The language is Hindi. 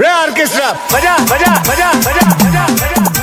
रे ऑर्केस्ट्रा बजा बजा बजा बजा बजा बजा।